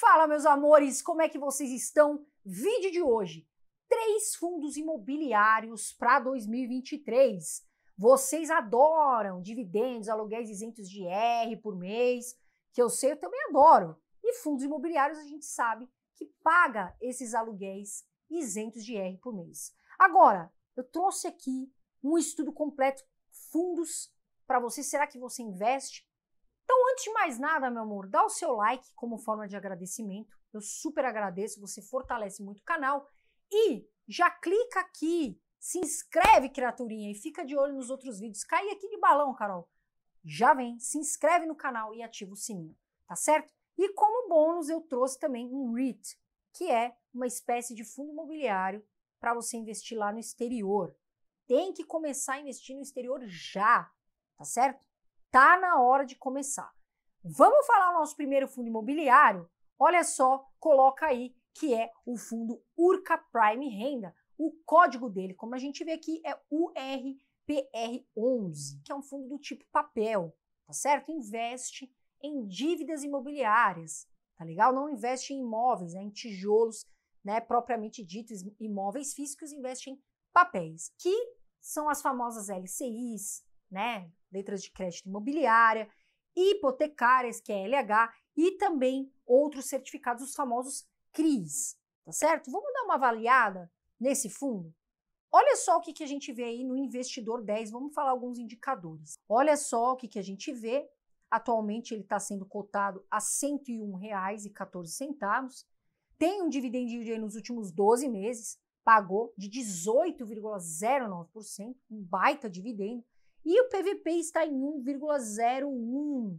Fala, meus amores, como é que vocês estão? Vídeo de hoje: três fundos imobiliários para 2023. Vocês adoram dividendos, aluguéis isentos de R por mês, que eu sei, eu também adoro. E fundos imobiliários a gente sabe que paga esses aluguéis isentos de R por mês. Agora, eu trouxe aqui um estudo completo, fundos para você. Será que você investe? Então, antes de mais nada, meu amor, dá o seu like como forma de agradecimento. Eu super agradeço, você fortalece muito o canal. E já clica aqui, se inscreve, criaturinha, e fica de olho nos outros vídeos. Cai aqui de balão, Carol. Já vem, se inscreve no canal e ativa o sininho, tá certo? E como bônus, eu trouxe também um REIT, que é uma espécie de fundo imobiliário para você investir lá no exterior. Tem que começar a investir no exterior já, tá certo? Tá na hora de começar. Vamos falar o nosso primeiro fundo imobiliário? Olha só, coloca aí que é o fundo Urca Prime Renda. O código dele, como a gente vê aqui, é URPR11, que é um fundo do tipo papel, tá certo? Investe em dívidas imobiliárias, tá legal? Não investe em imóveis, né, em tijolos, né, propriamente ditos, imóveis físicos, investe em papéis, que são as famosas LCIs, né, letras de crédito imobiliária, hipotecárias, que é LH, e também outros certificados, os famosos CRIs, tá certo? Vamos dar uma avaliada nesse fundo? Olha só o que, que a gente vê aí no Investidor 10, vamos falar alguns indicadores. Olha só o que, que a gente vê, atualmente ele está sendo cotado a R$ 101,14, tem um dividendo nos últimos 12 meses, pagou de 18,09%, um baita dividendo, e o PVP está em 1,01,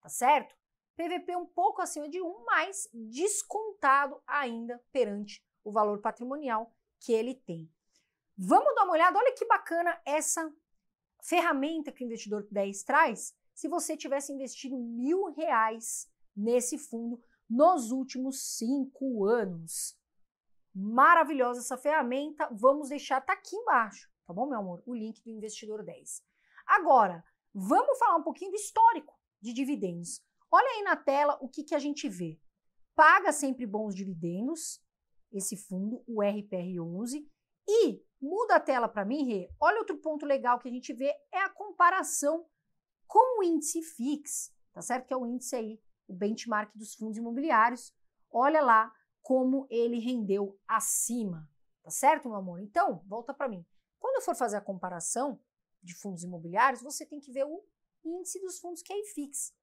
tá certo? PVP um pouco acima de 1, mas descontado ainda perante o valor patrimonial que ele tem. Vamos dar uma olhada, olha que bacana essa ferramenta que o Investidor 10 traz. Se você tivesse investido mil reais nesse fundo nos últimos cinco anos. Maravilhosa essa ferramenta, vamos deixar, tá aqui embaixo, tá bom, meu amor? O link do Investidor 10. Agora, vamos falar um pouquinho do histórico de dividendos. Olha aí na tela o que, que a gente vê. Paga sempre bons dividendos, esse fundo, o RPR11, e muda a tela para mim, Rê. Olha outro ponto legal que a gente vê é a comparação com o índice FIX, tá certo? Que é o índice aí, o benchmark dos fundos imobiliários. Olha lá como ele rendeu acima, tá certo, meu amor? Então, volta para mim. Quando eu for fazer a comparação, de fundos imobiliários, você tem que ver o índice dos fundos que é IFIX.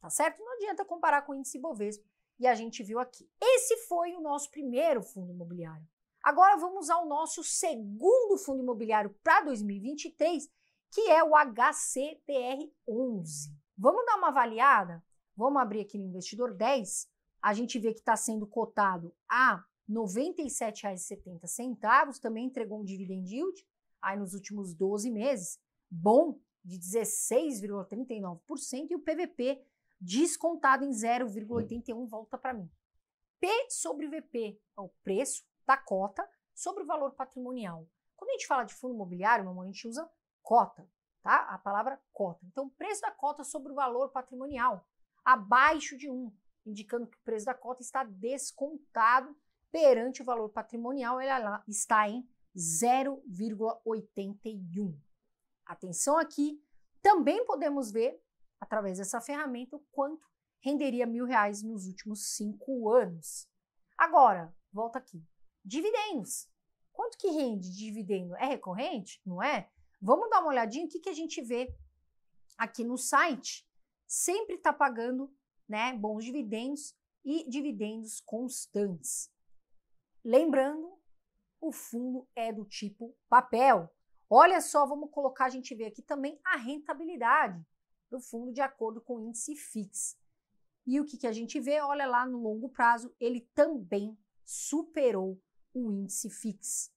Tá certo? Não adianta comparar com o índice Bovespa. E a gente viu aqui. Esse foi o nosso primeiro fundo imobiliário. Agora vamos ao nosso segundo fundo imobiliário para 2023, que é o HCTR11. Vamos dar uma avaliada? Vamos abrir aqui no Investidor 10. A gente vê que está sendo cotado a R$ 97,70, também entregou um dividend yield aí nos últimos 12 meses, bom de 16,39% e o PVP descontado em 0,81 volta para mim. P sobre VP é o preço da cota sobre o valor patrimonial. Quando a gente fala de fundo imobiliário, meu amor, a gente usa cota, tá? A palavra cota. Então, preço da cota sobre o valor patrimonial, abaixo de 1, indicando que o preço da cota está descontado perante o valor patrimonial, ele está em 0,81. Atenção aqui, também podemos ver, através dessa ferramenta, quanto renderia mil reais nos últimos cinco anos. Agora, volta aqui. Dividendos. Quanto que rende dividendo? É recorrente? Não é? Vamos dar uma olhadinha o que, que a gente vê aqui no site. Sempre está pagando né, bons dividendos e dividendos constantes. Lembrando o fundo é do tipo papel. Olha só, vamos colocar, a gente vê aqui também a rentabilidade do fundo de acordo com o índice FIX. E o que, que a gente vê? Olha lá no longo prazo, ele também superou o índice FIX.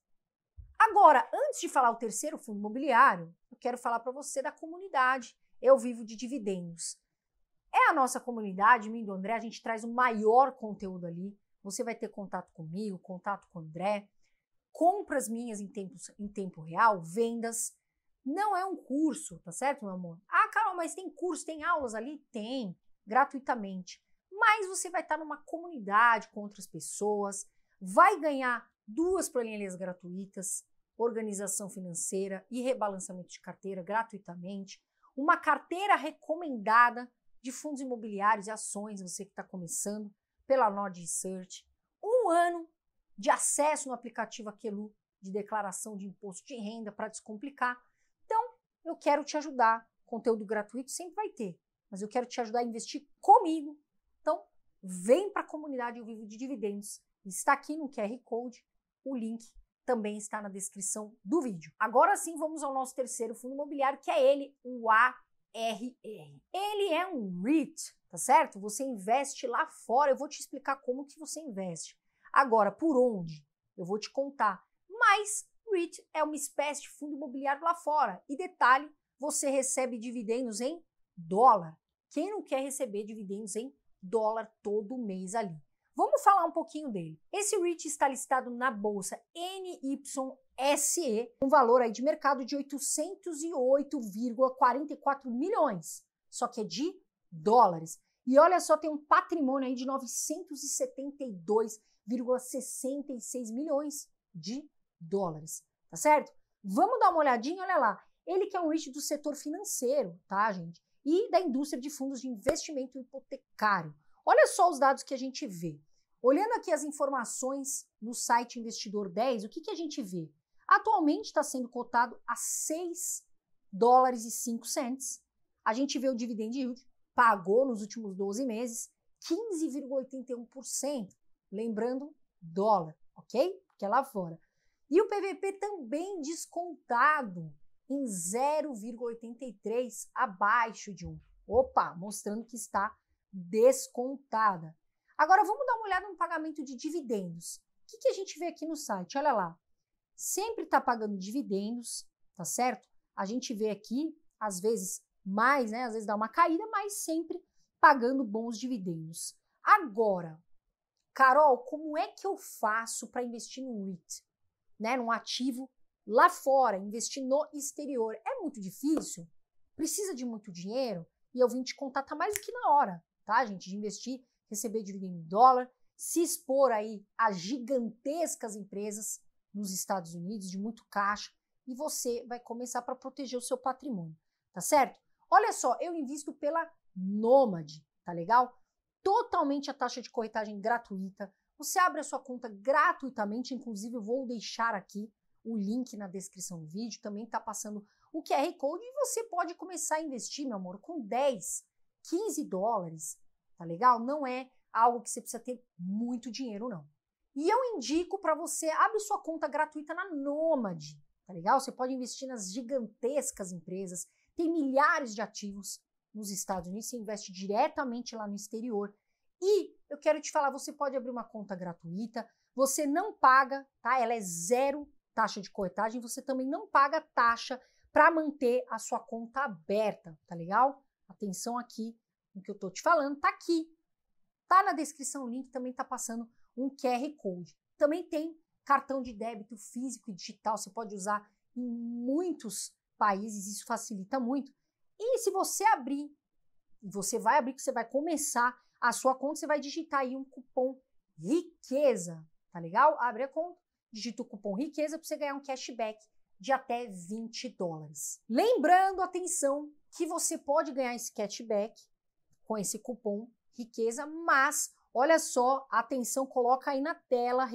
Agora, antes de falar o terceiro fundo imobiliário, eu quero falar para você da comunidade Eu Vivo de Dividendos. É a nossa comunidade, mim do André, a gente traz o maior conteúdo ali. Você vai ter contato comigo, contato com o André compras minhas em tempo, em tempo real, vendas. Não é um curso, tá certo, meu amor? Ah, Carol, mas tem curso, tem aulas ali? Tem, gratuitamente. mas você vai estar numa comunidade com outras pessoas, vai ganhar duas planilhas gratuitas, organização financeira e rebalançamento de carteira gratuitamente, uma carteira recomendada de fundos imobiliários e ações, você que está começando, pela Nord Research, um ano de acesso no aplicativo Aquelu de declaração de imposto de renda para descomplicar. Então, eu quero te ajudar. Conteúdo gratuito sempre vai ter, mas eu quero te ajudar a investir comigo. Então, vem para a comunidade Eu Vivo de Dividendos. Está aqui no QR Code, o link também está na descrição do vídeo. Agora sim, vamos ao nosso terceiro fundo imobiliário, que é ele, o ARR. Ele é um REIT, tá certo? Você investe lá fora. Eu vou te explicar como que você investe. Agora, por onde? Eu vou te contar. Mas REIT é uma espécie de fundo imobiliário lá fora. E detalhe, você recebe dividendos em dólar. Quem não quer receber dividendos em dólar todo mês ali? Vamos falar um pouquinho dele. Esse REIT está listado na bolsa NYSE, um valor aí de mercado de 808,44 milhões, só que é de dólares. E olha só, tem um patrimônio aí de 972,66 milhões de dólares, tá certo? Vamos dar uma olhadinha, olha lá. Ele que é um REIT do setor financeiro, tá, gente? E da indústria de fundos de investimento hipotecário. Olha só os dados que a gente vê. Olhando aqui as informações no site Investidor 10, o que, que a gente vê? Atualmente está sendo cotado a 6 dólares e 5 cents. A gente vê o dividend yield, pagou nos últimos 12 meses 15,81%. Lembrando, dólar, ok? Que é lá fora. E o PVP também descontado em 0,83 abaixo de 1. Opa, mostrando que está descontada. Agora vamos dar uma olhada no pagamento de dividendos. O que, que a gente vê aqui no site? Olha lá. Sempre está pagando dividendos, tá certo? A gente vê aqui, às vezes mais, né? Às vezes dá uma caída, mas sempre pagando bons dividendos. Agora, Carol, como é que eu faço para investir no REIT? Né, num ativo lá fora, investir no exterior. É muito difícil? Precisa de muito dinheiro? E eu vim te contar, tá mais do que na hora tá, gente? De investir, receber dividendo em dólar, se expor aí a gigantescas empresas nos Estados Unidos, de muito caixa, e você vai começar para proteger o seu patrimônio, tá certo? Olha só, eu invisto pela Nômade, tá legal? Totalmente a taxa de corretagem gratuita. Você abre a sua conta gratuitamente, inclusive eu vou deixar aqui o link na descrição do vídeo, também tá passando o QR Code e você pode começar a investir, meu amor, com 10, 15 dólares, tá legal? Não é algo que você precisa ter muito dinheiro, não. E eu indico para você, abre sua conta gratuita na Nômade, tá legal? Você pode investir nas gigantescas empresas, tem milhares de ativos nos Estados Unidos, você investe diretamente lá no exterior. E eu quero te falar, você pode abrir uma conta gratuita, você não paga, tá? Ela é zero taxa de corretagem, você também não paga taxa para manter a sua conta aberta, tá legal? Atenção aqui no que eu estou te falando, tá aqui. Tá na descrição o link, também tá passando um QR Code. Também tem cartão de débito físico e digital, você pode usar em muitos países, isso facilita muito. E se você abrir, você vai abrir, que você vai começar a sua conta, você vai digitar aí um cupom riqueza, tá legal? Abre a conta, digita o cupom riqueza para você ganhar um cashback de até 20 dólares. Lembrando, atenção, que você pode ganhar esse cashback com esse cupom riqueza, mas olha só, atenção, coloca aí na tela.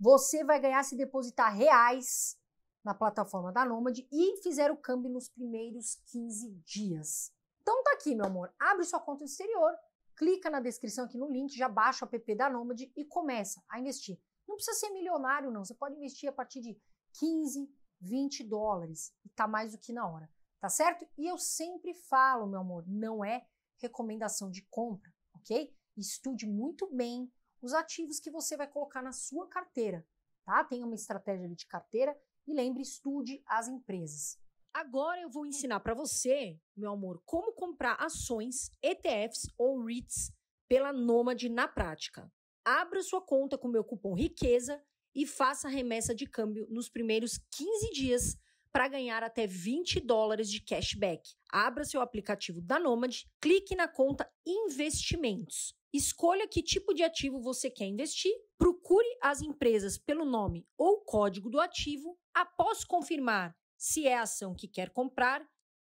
Você vai ganhar se depositar reais na plataforma da Nômade e fizer o câmbio nos primeiros 15 dias. Então tá aqui, meu amor. Abre sua conta exterior, clica na descrição aqui no link, já baixa o app da Nômade e começa a investir. Não precisa ser milionário, não. Você pode investir a partir de 15, 20 dólares e tá mais do que na hora, tá certo? E eu sempre falo, meu amor, não é recomendação de compra, ok? Estude muito bem os ativos que você vai colocar na sua carteira, tá? Tenha uma estratégia de carteira e lembre, estude as empresas. Agora eu vou ensinar para você, meu amor, como comprar ações, ETFs ou REITs pela Nômade na prática. Abra sua conta com meu cupom Riqueza e faça a remessa de câmbio nos primeiros 15 dias para ganhar até 20 dólares de cashback. Abra seu aplicativo da Nomad, clique na conta Investimentos. Escolha que tipo de ativo você quer investir, procure as empresas pelo nome ou código do ativo. Após confirmar se é a ação que quer comprar,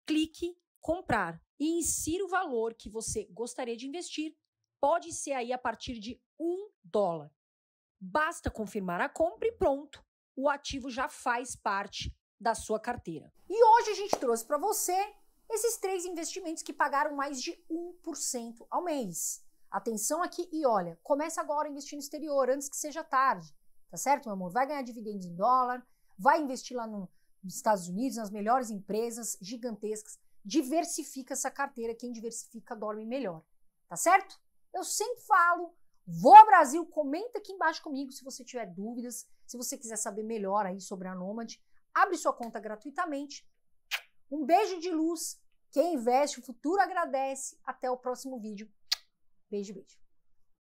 clique comprar e insira o valor que você gostaria de investir. Pode ser aí a partir de um dólar. Basta confirmar a compra e pronto, o ativo já faz parte da sua carteira. E hoje a gente trouxe para você esses três investimentos que pagaram mais de 1% ao mês. Atenção aqui e olha, começa agora a investir no exterior antes que seja tarde, tá certo, meu amor? Vai ganhar dividendos em dólar, vai investir lá no, nos Estados Unidos, nas melhores empresas gigantescas. Diversifica essa carteira, quem diversifica dorme melhor, tá certo? Eu sempre falo, vou ao Brasil, comenta aqui embaixo comigo se você tiver dúvidas, se você quiser saber melhor aí sobre a Nomad, abre sua conta gratuitamente. Um beijo de luz. Quem investe, o futuro agradece. Até o próximo vídeo. Beijo, beijo.